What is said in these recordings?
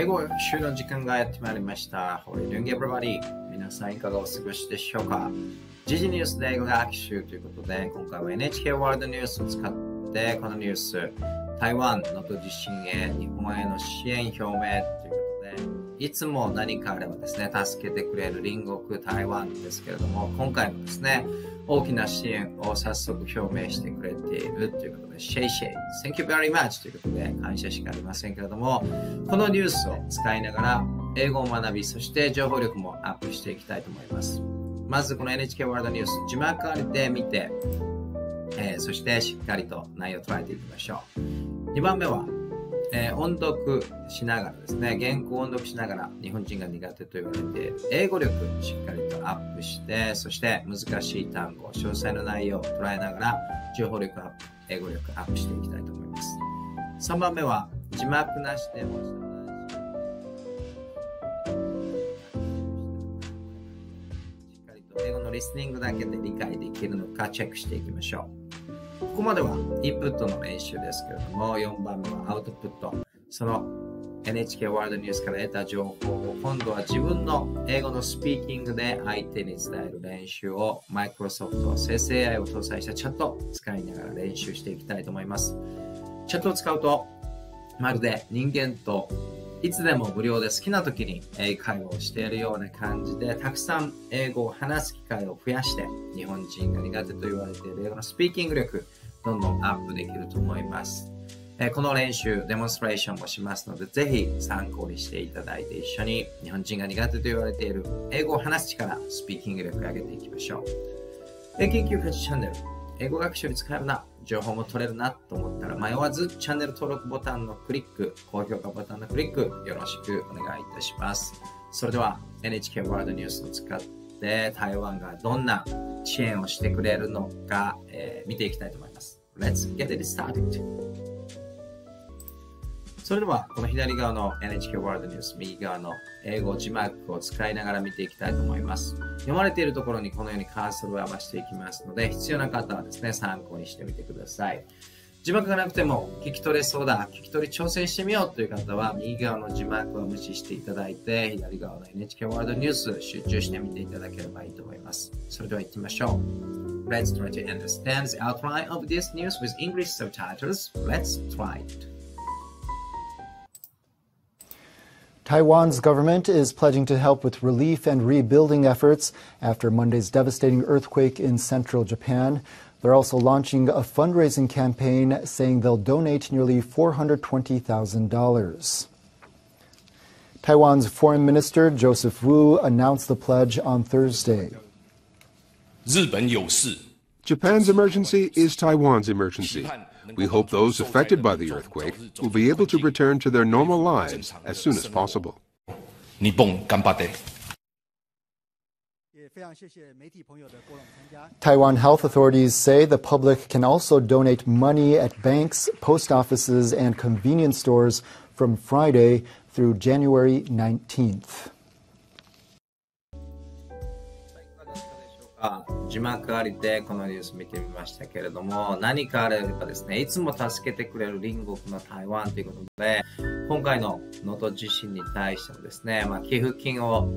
英語学習の時間がやってまいりました。How are you doing everybody? 皆さんいかがお過ごしでしょうか？時事ニュースで英語学習ということで、今回は NHK ワールドニュースを使って、このニュース、台湾の都地震へ日本への支援表明という、いつも何かあればですね、助けてくれる隣国台湾ですけれども、今回もですね、大きな支援を早速表明してくれているということで、シェイシェイ、Thank you very much ということで、感謝しかありませんけれども、このニュースを使いながら、英語を学び、そして情報力もアップしていきたいと思います。まずこの NHK ワールドニュース、字幕ありで見て、えー、そしてしっかりと内容を捉えていきましょう。2番目は、えー、音読しながらですね、原稿音読しながら日本人が苦手と言われている英語力しっかりとアップして、そして難しい単語、詳細の内容を捉えながら情報力アップ、英語力アップしていきたいと思います。3番目は字幕なしでもしっかりと英語のリスニングだけで理解できるのかチェックしていきましょう。ここまではインプットの練習ですけれども、4番目はアウトプット。その NHK ワールドニュースから得た情報を今度は自分の英語のスピーキングで相手に伝える練習を Microsoft 生成 AI を搭載したチャットを使いながら練習していきたいと思います。チャットを使うとまるで人間といつでも無料で好きな時に英会話をしているような感じで、たくさん英語を話す機会を増やして、日本人が苦手と言われている英語のスピーキング力、どんどんアップできると思います。えこの練習、デモンストレーションもしますので、ぜひ参考にしていただいて、一緒に日本人が苦手と言われている英語を話す力、スピーキング力を上げていきましょう。英研究家チャンネル、英語学習に使えるな、情報も取れるなと思ったら迷わずチャンネル登録ボタンのクリック、高評価ボタンのクリックよろしくお願いいたします。それでは NHK ワールドニュースを使って台湾がどんな支援をしてくれるのか、えー、見ていきたいと思います。Let's get it started! それでは、この左側の NHK ワールドニュース、右側の英語字幕を使いながら見ていきたいと思います。読まれているところにこのようにカーソルを合わせていきますので、必要な方はですね、参考にしてみてください。字幕がなくても聞き取れそうだ、聞き取り挑戦してみようという方は、右側の字幕を無視していただいて、左側の NHK ワールドニュース集中してみていただければいいと思います。それでは行ってみましょう。Let's try to understand the outline of this news with English subtitles. Let's try it. Taiwan's government is pledging to help with relief and rebuilding efforts after Monday's devastating earthquake in central Japan. They're also launching a fundraising campaign saying they'll donate nearly $420,000. Taiwan's Foreign Minister Joseph Wu announced the pledge on Thursday. Japan's emergency is Taiwan's emergency. We hope those affected by the earthquake will be able to return to their normal lives as soon as possible. Taiwan health authorities say the public can also donate money at banks, post offices, and convenience stores from Friday through January 19th. 字幕ありでこのニュース見てみましたけれども、何かあればですね、いつも助けてくれる隣国の台湾ということで、今回の能登地震に対してもですね、まあ、寄付金を、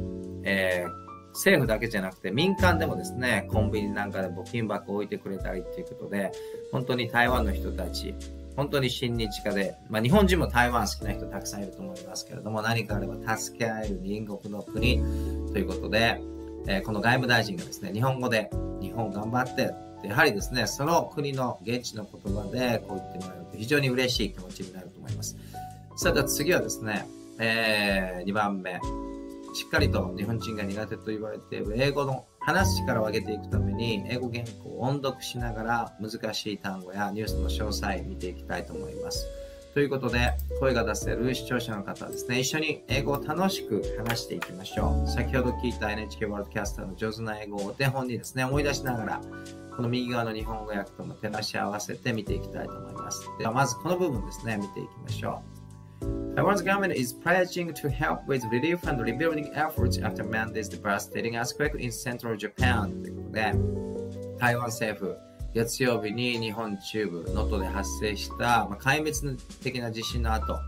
えー、政府だけじゃなくて民間でもですね、コンビニなんかで募金箱を置いてくれたりということで、本当に台湾の人たち、本当に親日家で、まあ、日本人も台湾好きな人たくさんいると思いますけれども、何かあれば助け合える隣国の国ということで、えー、この外務大臣がですね、日本語で、日本頑張って、やはりですね、その国の現地の言葉でこう言ってもらえると非常に嬉しい気持ちになると思います。さて次はですね、えー、2番目。しっかりと日本人が苦手と言われている英語の話す力を上げていくために、英語原稿を音読しながら難しい単語やニュースの詳細見ていきたいと思います。ということで、声が出せる視聴者の方ですね、一緒に英語を楽しく話していきましょう。先ほど聞いた NHK ワールドキャスターの上手な英語をお手本にですね、思い出しながら、この右側の日本語訳とも照らし合わせて見ていきたいと思います。では、まずこの部分ですね、見ていきましょう。Taiwan's government is pledging to help with relief and rebuilding efforts after Monday's devastating earthquake in central Japan ということで、台湾政府、月曜日に日本中部、能登で発生した、まあ、壊滅的な地震の後、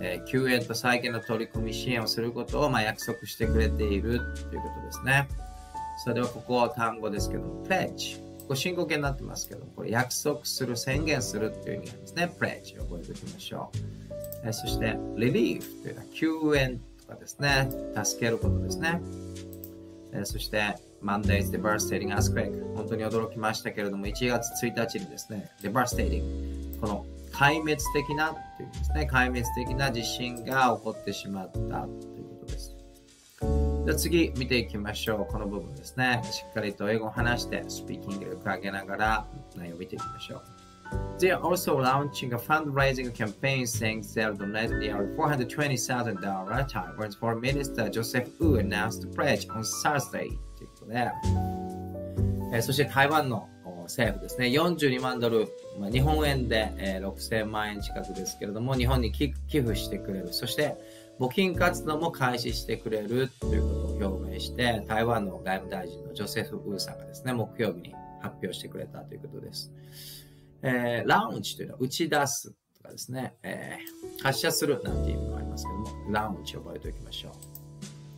えー、救援と再建の取り組み支援をすることを、まあ、約束してくれているということですね。それではここは単語ですけども、pledge。これ進行形になってますけど、これ約束する、宣言するという意味なんですね。pledge 覚えておきましょう。えー、そして、relief というのは救援とかですね。助けることですね。えー、そして、Monday's devastating earthquake 本当に驚きましたけれども1月1日にですね devastating この壊滅的なというですね壊滅的な地震が起こってしまったということですでは次見ていきましょうこの部分ですねしっかりと英語を話してスピーキング力上げながら内容を見ていきましょう They are also launching a fundraising campaign saying they'll donate nearly $420,000 Taiwan's Foreign Minister Joseph Wu announced the pledge on Thursday ことで、えー、そして台湾の政府ですね、42万ドル、まあ、日本円で、えー、6000万円近くですけれども、日本に寄付してくれる。そして、募金活動も開始してくれるということを表明して、台湾の外務大臣のジョセフ・ウーさんがですね、木曜日に発表してくれたということです。えー、ラウンジというのは打ち出すとかですね、えー、発射するなんていう意味もありますけども、ラウンジを覚えておきましょう。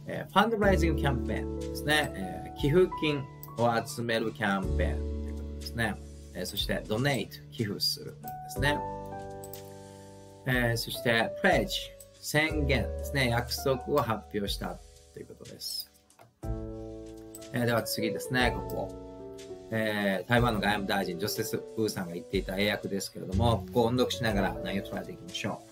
え、ファンドライジングキャンペーンですね、え寄付金を集めるキャンペーンということですね。え、そして、donate、寄付するですね。え、そして、pledge、宣言ですね。約束を発表したということです。え、では次ですね、ここ。えー、台湾の外務大臣、ジョセス・ウーさんが言っていた英訳ですけれども、ここを音読しながら内容を捉えていきましょう。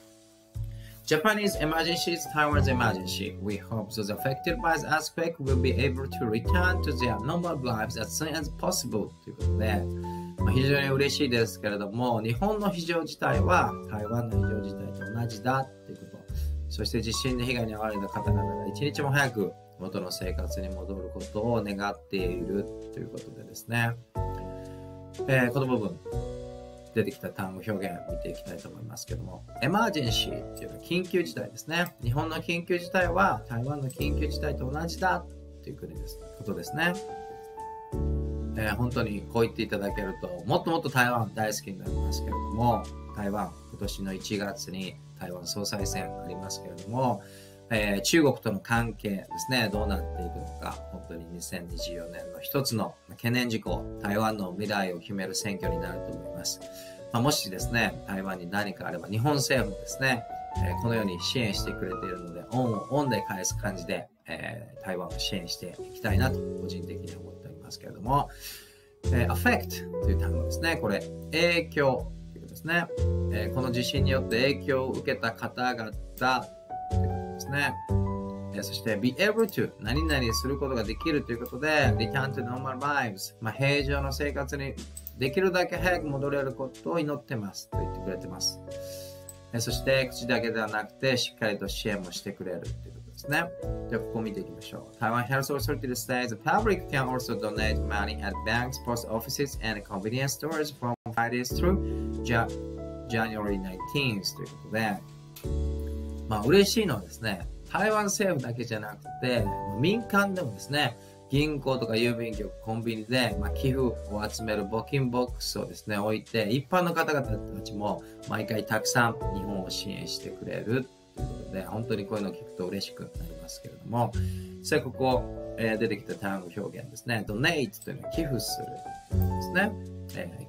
Japanese emergency is Taiwan's emergency. We hope those affected by the earthquake will be able to return to their normal lives as soon as possible ということで、まあ、非常に嬉しいですけれども、日本の非常事態は台湾の非常事態と同じだということ。そして地震で被害に遭われた方々が一日も早く元の生活に戻ることを願っているということでですね。えー、この部分、出てきた単語表現を見ていきたいと思いますけども、エマージェンシーっていうのは緊急事態ですね。日本の緊急事態は台湾の緊急事態と同じだっていう国ですことですね。えー、本当にこう言っていただけると、もっともっと台湾大好きになりますけれども、台湾、今年の1月に台湾総裁選ありますけれども、えー、中国との関係ですね、どうなっていくのか、本当に2024年の一つの懸念事項、台湾の未来を決める選挙になると思います。まあ、もしですね、台湾に何かあれば、日本政府もですね、えー、このように支援してくれているので、恩を恩で返す感じで、えー、台湾を支援していきたいなと、個人的に思っておりますけれども、えー、affect という単語ですね。これ、影響ということですね。えー、この地震によって影響を受けた方々ですね。そして、be able to 何々することができるということで、return to normal lives まあ、平常の生活にできるだけ早く戻れることを祈ってますと言ってくれてます。そして、口だけではなくて、しっかりと支援もしてくれるということですね。では、ここ見ていきましょう。台湾 Health Authority says the public can also donate money at banks, post offices, and convenience stores from Fridays through January 19th ということで、まあ嬉しいのはですね、台湾政府だけじゃなくて、民間でもですね、銀行とか郵便局、コンビニで、まあ、寄付を集める募金ボックスをですね、置いて、一般の方々たちも毎回たくさん日本を支援してくれるということで、本当にこういうのを聞くと嬉しくなりますけれども、それここ、えー、出てきた単語表現ですね、donate というのは寄付するですね。えー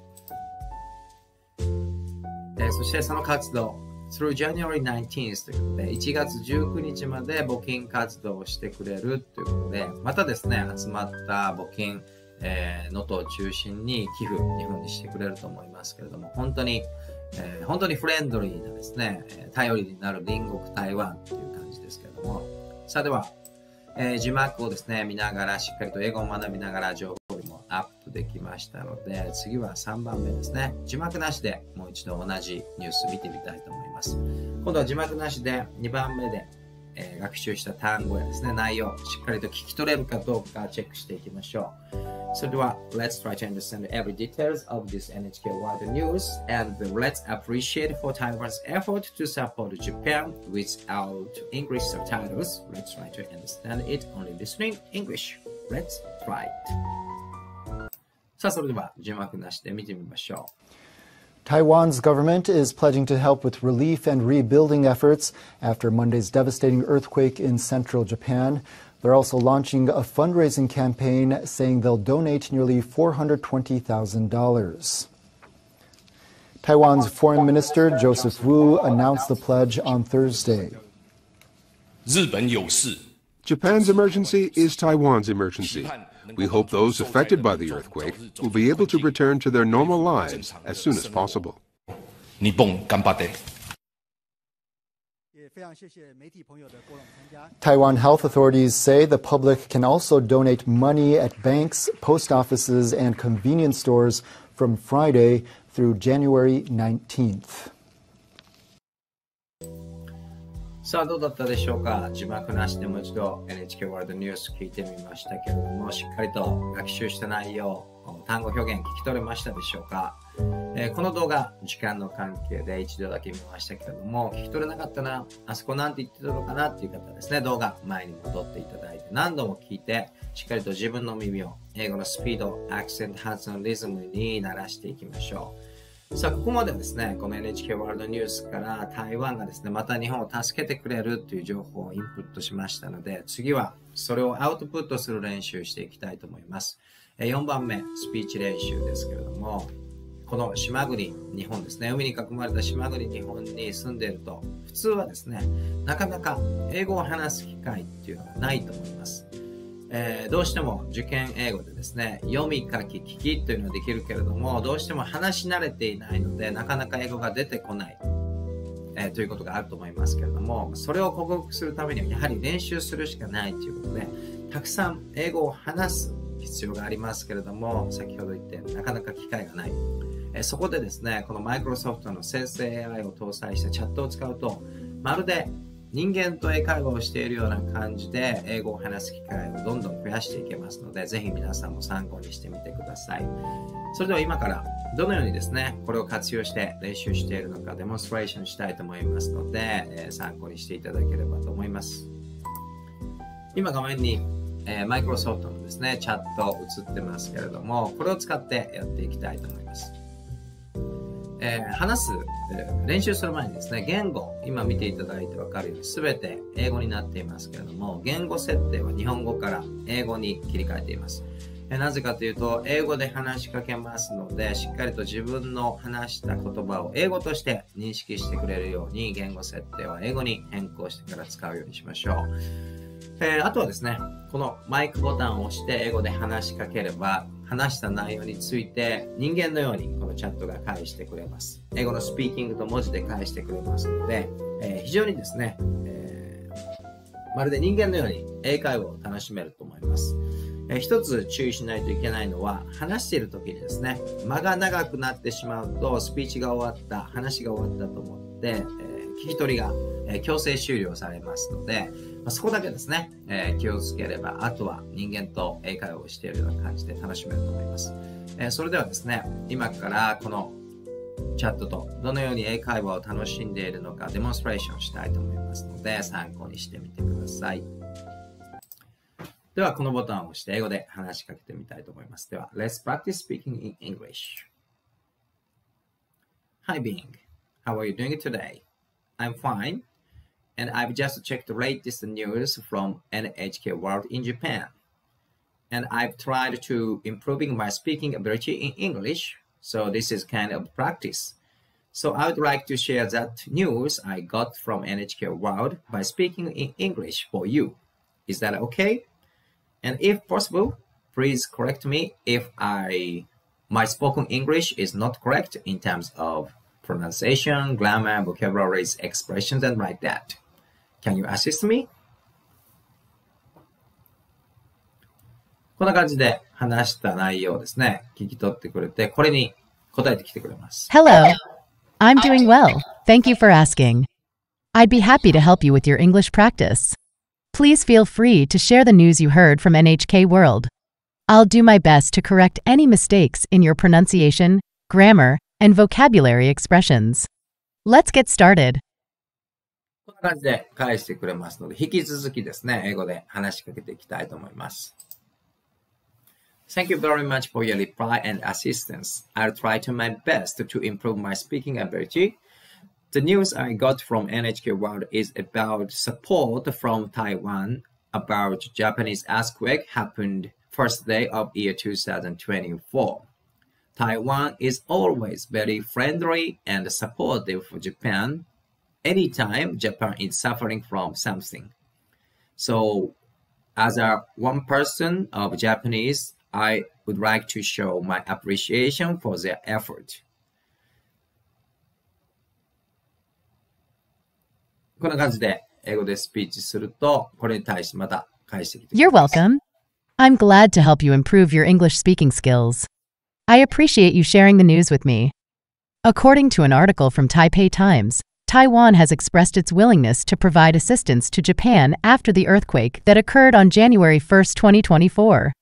えー、そしてその活動、through January 19th ということで、1月19日まで募金活動をしてくれるということで、またですね、集まった募金、えー、能登を中心に寄付、日本にしてくれると思いますけれども、本当に、えー、本当にフレンドリーなですね、頼りになる隣国台湾という感じですけれども、さあでは、えー、字幕をですね、見ながら、しっかりと英語を学びながら情報アップできましたので、次は3番目ですね。字幕なしでもう一度同じニュース見てみたいと思います。今度は字幕なしで2番目で、えー、学習した単語やですね、内容、しっかりと聞き取れるかどうかチェックしていきましょう。それでは、let's try to understand every details of this NHK World News and let's appreciate for Taiwan's effort to support Japan without English subtitles. Let's try to understand it only listening English. Let's try it. さあ、それでは字幕なしで見てみましょう。 Taiwan's government is pledging to help with relief and rebuilding efforts after Monday's devastating earthquake in central Japan. They're also launching a fundraising campaign saying they'll donate nearly $420,000. Taiwan's Foreign Minister Joseph Wu announced the pledge on Thursday. Japan's emergency is Taiwan's emergency. We hope those affected by the earthquake will be able to return to their normal lives as soon as possible. Taiwan health authorities say the public can also donate money at banks, post offices, and convenience stores from Friday through January 19th. さあどうだったでしょうか？字幕なしでもう一度 NHK ワールドニュース聞いてみましたけれどもしっかりと学習した内容単語表現聞き取れましたでしょうか、えー、この動画時間の関係で一度だけ見ましたけれども聞き取れなかったなあそこなんて言ってたのかなっていう方ですね。動画前に戻っていただいて何度も聞いてしっかりと自分の耳を英語のスピードアクセント発音リズムに慣らしていきましょう。さあ、ここまでですね、この NHK ワールドニュースから台湾がですね、また日本を助けてくれるという情報をインプットしましたので、次はそれをアウトプットする練習していきたいと思います。4番目、スピーチ練習ですけれども、この島国、日本ですね、海に囲まれた島国日本に住んでいると、普通はですね、なかなか英語を話す機会っていうのがないと思います。えー、どうしても受験英語でですね、読み書き聞きというのはできるけれども、どうしても話し慣れていないので、なかなか英語が出てこない、えー、ということがあると思いますけれども、それを克服するためにはやはり練習するしかないということで、たくさん英語を話す必要がありますけれども、先ほど言ってなかなか機会がない。えー、そこでですね、このマイクロソフトの生成 AI を搭載したチャットを使うと、まるで人間と英会話をしているような感じで英語を話す機会をどんどん増やしていけますので、ぜひ皆さんも参考にしてみてください。それでは今からどのようにですね、これを活用して練習しているのかデモンストレーションしたいと思いますので、えー、参考にしていただければと思います。今画面に、えー、マイクロソフトのですね、チャット映ってますけれども、これを使ってやっていきたいと思います。えー、話す、えー、練習する前にですね、言語、今見ていただいてわかるように全て英語になっていますけれども、言語設定は日本語から英語に切り替えています。えー、なぜかというと、英語で話しかけますので、しっかりと自分の話した言葉を英語として認識してくれるように、言語設定は英語に変更してから使うようにしましょう。えー、あとはですね、このマイクボタンを押して英語で話しかければ、話した内容について人間のようにこのチャットが返してくれます。英語のスピーキングと文字で返してくれますので、えー、非常にですね、えー、まるで人間のように英会話を楽しめると思います。えー、一つ注意しないといけないのは、話している時にですね、間が長くなってしまうと、スピーチが終わった、話が終わったと思って、え聞き取りが、え強制終了されますので、まあ、そこだけですね、えー、気をつければ、あとは人間と英会話をしているような感じで楽しめると思います。えー、それではですね、今からこのチャットとどのように英会話を楽しんでいるのかデモンストレーションしたいと思いますので、参考にしてみてください。では、このボタンを押して英語で話しかけてみたいと思います。では、Let's practice speaking in English. Hi, Bing. How are you doing today? I'm fine. And I've just checked the latest news from NHK World in Japan. And I've tried to improving my speaking ability in English, so this is kind of practice. So I would like to share that news I got from NHK World by speaking in English for you. Is that okay? And if possible, please correct me if I my spoken English is not correct in terms of pronunciation, grammar, vocabularies, expressions, and like that. Can you assist me? こんな感じで話した内容ですね。聞き取ってくれて、これに答えてきてくれます。Hello. I'm doing well. Thank you for asking. I'd be happy to help you with your English practice. Please feel free to share the news you heard from NHK World. I'll do my best to correct any mistakes in your pronunciation, grammar, and vocabulary expressions. Let's get started. こんな感じで返してくれますので、引き続きですね、英語で話しかけていきたいと思います。 Thank you very much for your reply and assistance. I'll try to my best to improve my speaking ability. The news I got from NHK World is about support from Taiwan about Japanese earthquake happened first day of year 2024. Taiwan is always very friendly and supportive for Japan anytime Japan is suffering from something. So as a one person of Japanese, I would like to show my appreciation for their effort. こんな感じで英語でスピーチすると、これに対してまた返してきて You're welcome. I'm glad to help you improve your English speaking skills. I appreciate you sharing the news with me. According to an article from Taipei Times, Taiwan has expressed its willingness to provide assistance to Japan after the earthquake that occurred on January 1, 2024.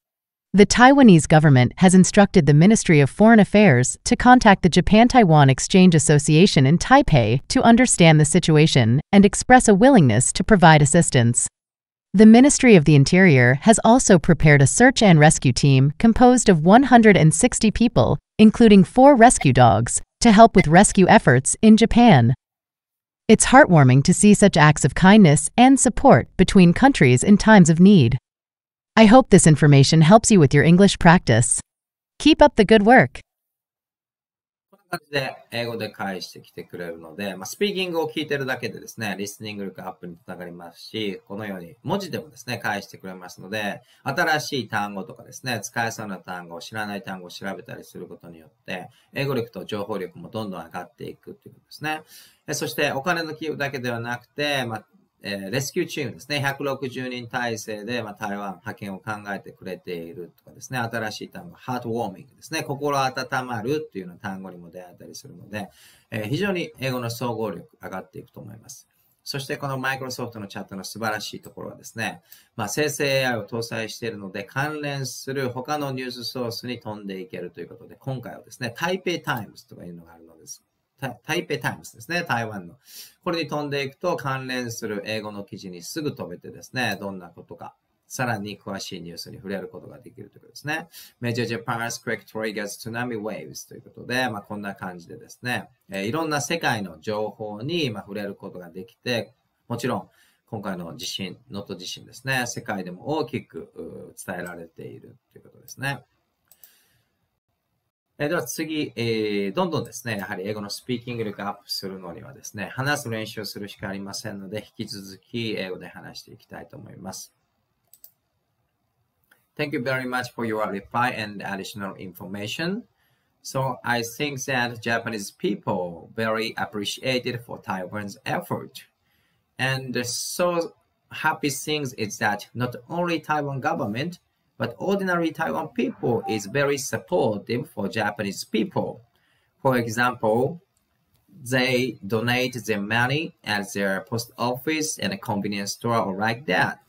The Taiwanese government has instructed the Ministry of Foreign Affairs to contact the Japan Taiwan Exchange Association in Taipei to understand the situation and express a willingness to provide assistance. The Ministry of the Interior has also prepared a search and rescue team composed of 160 people, including four rescue dogs, to help with rescue efforts in Japan. It's heartwarming to see such acts of kindness and support between countries in times of need. I hope this information helps you with your English practice. Keep up the good work. で英語で返してきてくれるので、まあ、スピーキングを聞いてるだけでですね、リスニング力アップにつながりますし、このように文字でもですね、返してくれますので、新しい単語とかですね、使えそうな単語、知らない単語を調べたりすることによって、英語力と情報力もどんどん上がっていくということですね。そしてお金の寄付だけではなくて、まあえー、レスキューチームですね、160人体制で、まあ、台湾派遣を考えてくれているとかですね、新しい単語、 heartwarming ですね、心温まるっていうような単語にも出会ったりするので、えー、非常に英語の総合力上がっていくと思います。そしてこのマイクロソフトのチャットの素晴らしいところはですね、まあ、生成 AI を搭載しているので関連する他のニュースソースに飛んでいけるということで、今回はですね、台北タイムズとかいうのがあるのです。台北タイムズですね、台湾の。これに飛んでいくと関連する英語の記事にすぐ飛べてですね、どんなことか、さらに詳しいニュースに触れることができるということですね。Major Japan's quake triggers tsunami waves ということで、まあ、こんな感じでですね、えー、いろんな世界の情報に、まあ、触れることができて、もちろん、今回の地震、能登地震ですね、世界でも大きく伝えられているということですね。えでは次、えー、どんどんですね、やはり英語のスピーキング力アップするのにはですね、話す練習をするしかありませんので、引き続き英語で話していきたいと思います。Thank you very much for your reply and additional information. So I think that Japanese people very appreciated for Taiwan's effort. And so happy things is that not only Taiwan government, But ordinary Taiwan people is very supportive for Japanese people. For example, they donate their money at their post office and a convenience store or like that.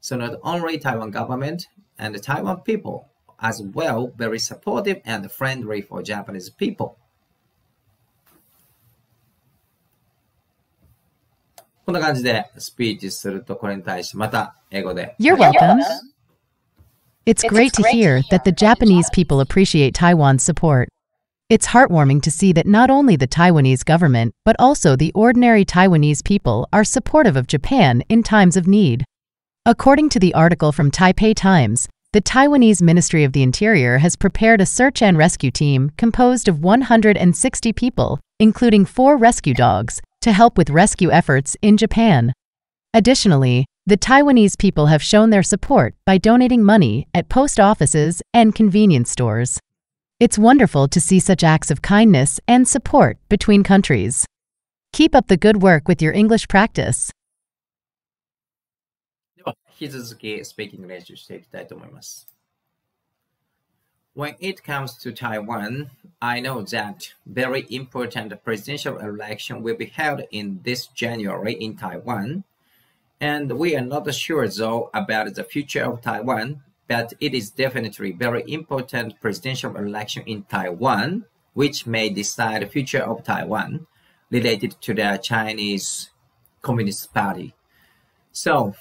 So not only Taiwan government and the Taiwan people as well very supportive and friendly for Japanese people. こんな感じでスピーチするとこれに対してまた英語で。You're welcome. It's, it's great, great to hear that the Japanese people appreciate Taiwan's support. It's heartwarming to see that not only the Taiwanese government, but also the ordinary Taiwanese people are supportive of Japan in times of need. According to the article from Taipei Times, the Taiwanese Ministry of the Interior has prepared a search and rescue team composed of 160 people, including four rescue dogs, to help with rescue efforts in Japan. Additionally, the Taiwanese people have shown their support by donating money at post offices and convenience stores. It's wonderful to see such acts of kindness and support between countries. Keep up the good work with your English practice. では、引き続きスピーキング練習していきたいと思います。When it comes to Taiwan, I know that very important presidential election will be held in this January in Taiwan. And we are not sure though about the future of Taiwan, but it is definitely very important presidential election in Taiwan, which may decide the future of Taiwan related to the Chinese Communist Party. So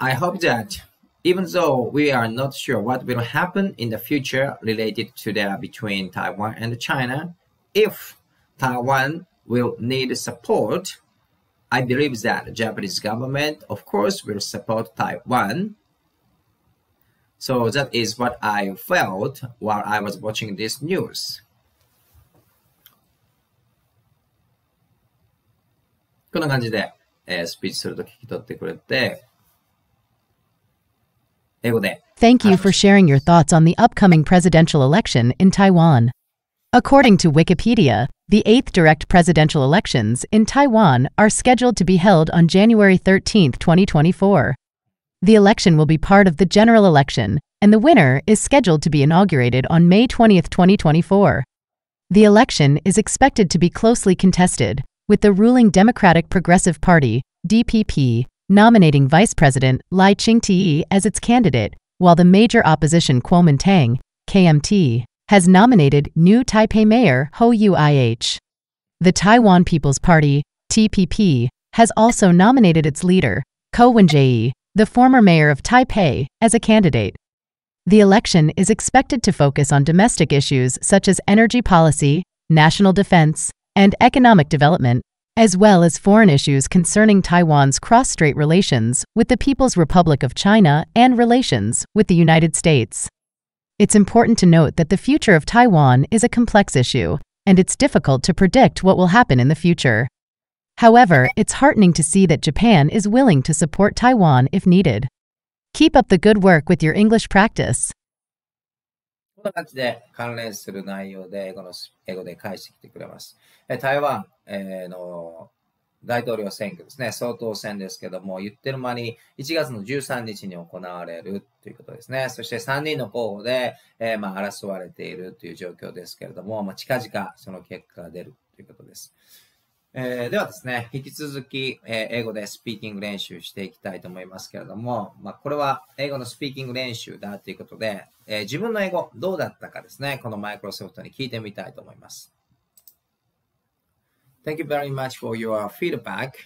I hope that even though we are not sure what will happen in the future related to the between Taiwan and China, if Taiwan will need support, I believe that the Japanese government, of course, will support Taiwan. So that is what I felt while I was watching this news. こんな感じで、えー、スピーチすると聞き取ってくれて、英語で。Thank you for sharing your thoughts on the upcoming presidential election in Taiwan. According to Wikipedia, the eighth direct presidential elections in Taiwan are scheduled to be held on January 13, 2024. The election will be part of the general election, and the winner is scheduled to be inaugurated on May 20, 2024. The election is expected to be closely contested, with the ruling Democratic Progressive Party, DPP, nominating Vice President Lai Ching-te as its candidate, while the major opposition Kuomintang, KMT, has nominated new Taipei Mayor Ho Yu-ih. The Taiwan People's Party, TPP, has also nominated its leader, Ko Wen-je, the former mayor of Taipei, as a candidate. The election is expected to focus on domestic issues such as energy policy, national defense, and economic development, as well as foreign issues concerning Taiwan's cross-strait relations with the People's Republic of China and relations with the United States. It's important to note that the future of Taiwan is a complex issue, and it's difficult to predict what will happen in the future. However, it's heartening to see that Japan is willing to support Taiwan if needed. Keep up the good work with your English practice. こんな感じで関連する内容で英語の英語で返してきてくれます。台湾、えー、の 大統領選挙ですね、総統選ですけども、言ってる間に1月の13日に行われるということですね。そして3人の候補で、えー、まあ、争われているという状況ですけれども、まあ、近々その結果が出るということです。えー、ではですね、引き続き、えー、英語でスピーキング練習していきたいと思いますけれども、まあ、これは英語のスピーキング練習だということで、え、自分の英語どうだったかですね、このマイクロソフトに聞いてみたいと思います。Thank you very much for your feedback.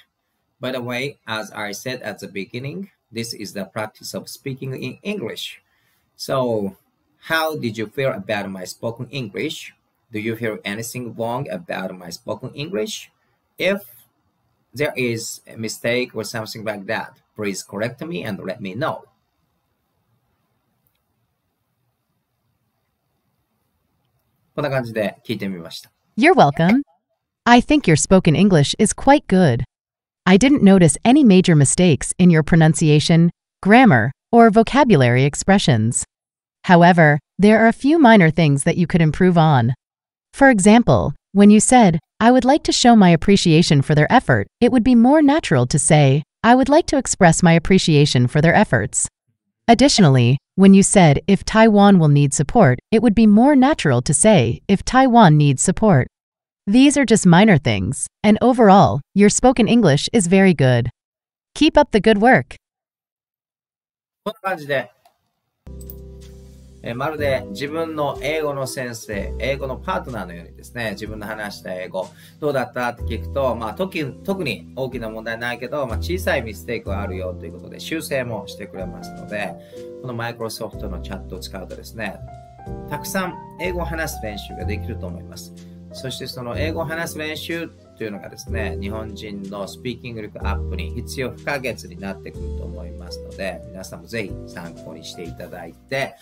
By the way, as I said at the beginning, this is the practice of speaking in English. So, how did you feel about my spoken English? Do you hear anything wrong about my spoken English? If there is a mistake or something like that, please correct me and let me know. You're welcome. I think your spoken English is quite good. I didn't notice any major mistakes in your pronunciation, grammar, or vocabulary expressions. However, there are a few minor things that you could improve on. For example, when you said, I would like to show my appreciation for their effort, it would be more natural to say, I would like to express my appreciation for their efforts. Additionally, when you said, if Taiwan will need support, it would be more natural to say, if Taiwan needs support. These are just minor things, and overall, your spoken English is very good. Keep up the good work. こんな感じで、えまるで自分の英語の先生、英語のパートナーのようにですね、自分の話した英語、どうだったって聞くと、まあ、特に大きな問題ないけど、まあ、小さいミステイクはあるよということで修正もしてくれますので、このマイクロソフトのチャットを使うとですね、たくさん英語を話す練習ができると思います。 そしてその英語を話す練習というのがですね、日本人のスピーキング力アップに必要不可欠になってくると思いますので、皆さんもぜひ参考にしていただいて、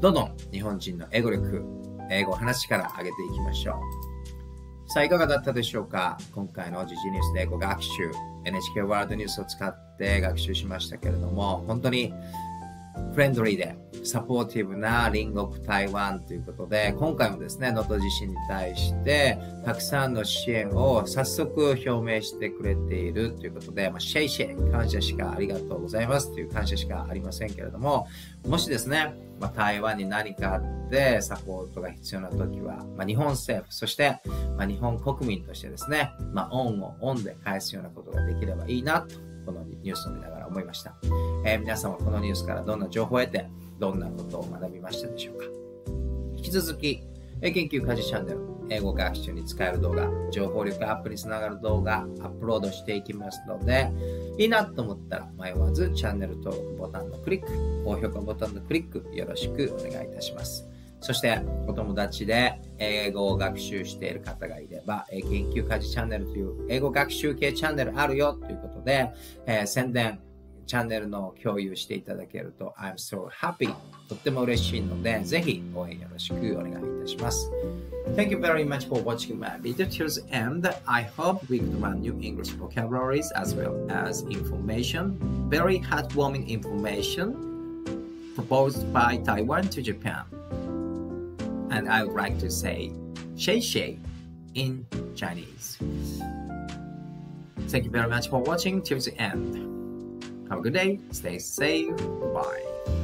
どんどん日本人の英語力、英語話から上げていきましょう。さあ、いかがだったでしょうか？今回の時事ニュースで英語学習、NHK ワールドニュースを使って学習しましたけれども、本当にフレンドリーでサポーティブな隣国台湾ということで、今回もですね、能登地震に対してたくさんの支援を早速表明してくれているということで、まあ、シェイシェイ、感謝しかありがとうございますという感謝しかありませんけれども、もしですね、まあ、台湾に何かあってサポートが必要な時は、まあ、日本政府、そして、ま、日本国民としてですね、まあ、オンをオンで返すようなことができればいいなとこのニュースを見ながら思いました。えー、皆さんはこのニュースからどんな情報を得て、どんなことを学びましたでしょうか引き続き、研究家事チャンネル、英語学習に使える動画、情報力アップにつながる動画、アップロードしていきますので、いいなと思ったら迷わずチャンネル登録ボタンのクリック、高評価ボタンのクリックよろしくお願いいたします。そして、お友達で英語を学習している方がいれば、研究家事チャンネルという英語学習系チャンネルあるよということで、えー、宣伝、チャンネルの共有していただけると I'm so happy とっても嬉しいのでぜひ応援よろしくお願いいたします Thank you very much for watching my video till the end I hope we could learn new English vocabularies as well as information very heartwarming information proposed by Taiwan to Japan and I would like to say Shay Shay in Chinese Thank you very much for watching till the end. Have a good day. Stay safe. Bye.